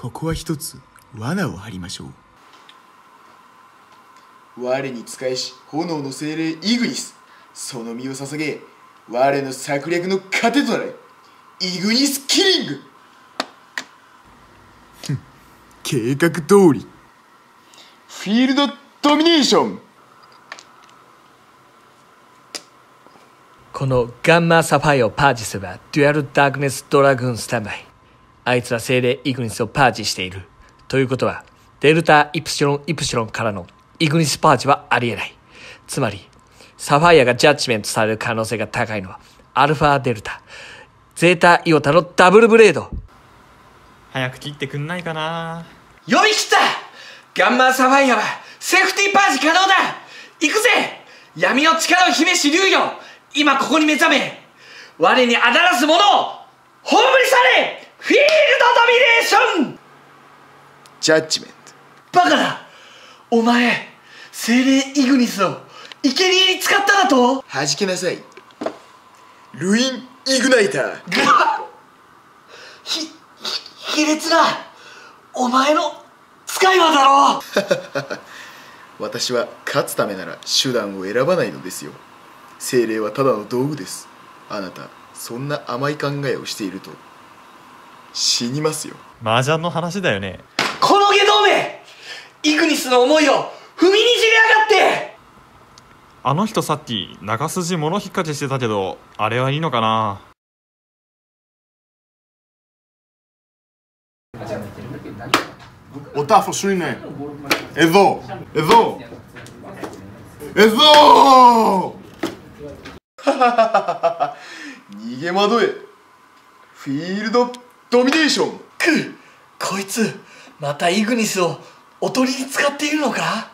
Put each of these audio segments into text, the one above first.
ここは一つ罠を張りましょう。我に仕えし炎の精霊イグニス。その身を捧げ我の策略の糧となれ。イグニスキリング。計画通り。フィールドドミネーション。このガンマサファイアをパージすればデュアルダークネスドラグーンスタンバイあいつら精霊イグニスをパージしている。ということはデルタイプシロンイプシロンからのイグニスパージはありえない。つまりサファイアがジャッジメントされる可能性が高いのはアルファデルタ。ゼータイオタのダブルブレード。早く切ってくんないかな。読み切ったガンマサファイアはセーフティーパージ可能だ。行くぜ。闇の力を秘めし竜よ今ここに目覚め我にあだらす者を葬り去れフィールドドミネーション！ジャッジメンバカだ！お前精霊イグニスを生贄に使っただと？ト弾けなさい。ルインイグナイター。ひ、ひ、卑劣なお前の使い魔だろ！私は勝つためなら手段を選ばないのですよ。精霊はただの道具です。あなたそんな甘い考えをしていると死にますよ。麻雀の話だよね。このゲドメイグニスの思いを踏みにじりやがって。あの人さっき中筋物引っかけしてたけどあれはいいのかな。おたふしゅいねえぞえぞえぞ逃げ惑え。フィールドドミネーションくこいつまたイグニスをおとりに使っているのか？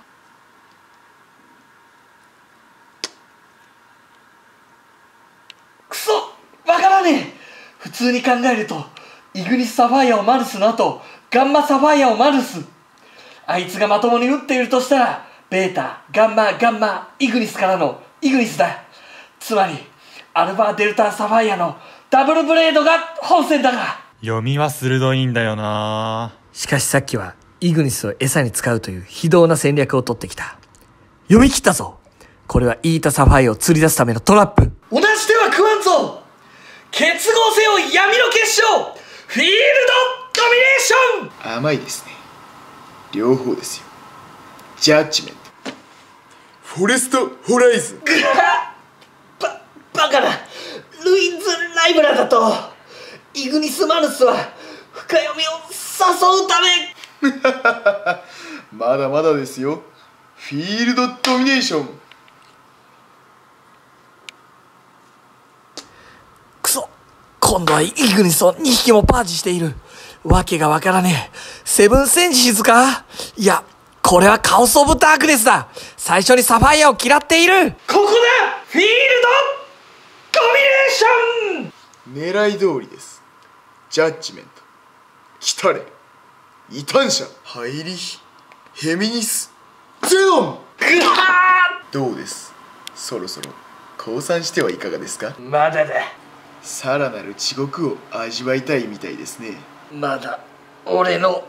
くそ！わからねえ！普通に考えるとイグニスサファイアをマルスの後ガンマサファイアをマルス。あいつがまともに撃っているとしたらベータガンマガンマイグニスからのイグニスだ。つまりアルファデルタサファイアのダブルブレードが本線だが。読みは鋭いんだよな。しかしさっきはイグニスを餌に使うという非道な戦略を取ってきた。読み切ったぞ。これはイータサファイアを釣り出すためのトラップ。同じ手は食わんぞ。結合せよ闇の結晶。フィールドドミネーション。甘いですね。両方ですよ。ジャッジメント。フォレストホライズ。ン バ、バカな。ルインズ・ライブラだとイグニス・マルスは深読みを誘うため。まだまだですよ。フィールドドミネーション。クソ。今度はイグニスを2匹もパージしている。わけがわからねえ。セブンセンジズか？いやこれはカオス・オブ・ダークネスだ。最初にサファイアを嫌っている。ここだ！フィールドドミネーション！狙い通りですジャッジメント来たれ。異端者。ハイリヒヘミニスゼノン。どうです？そろそろ。降参してはいかがですか？ーまだだ。さらなる地獄を味わいたいみたいですね。まだ俺の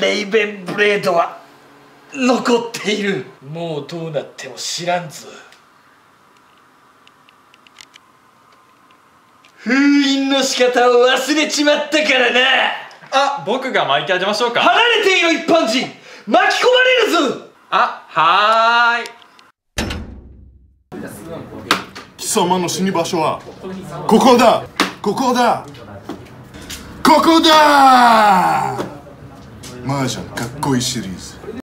レイベンブレードは残っている。もうどうなっても知らんぞ封印の仕方を忘れちまったからな。あ僕が巻いてあげましょうか。離れていろ一般人。巻き込まれるぞ。あはーい。貴様の死に場所はここだ。ここだ。ここだ。マージャンかっこいいシリーズ